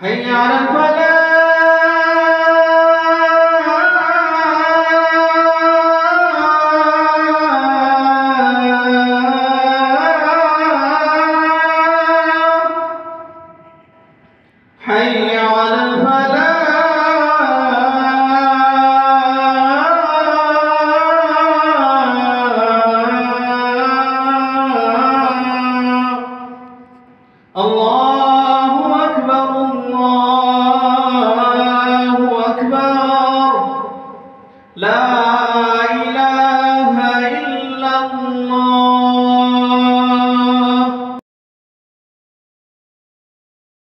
حي على الفلاح. حي على الفلاح. الله